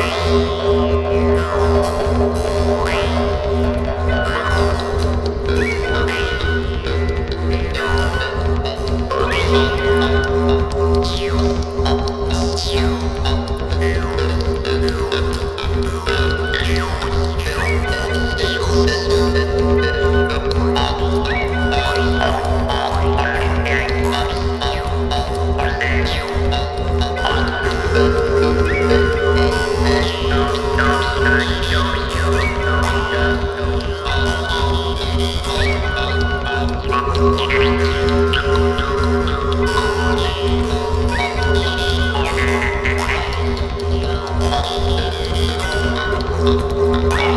Música Thank you.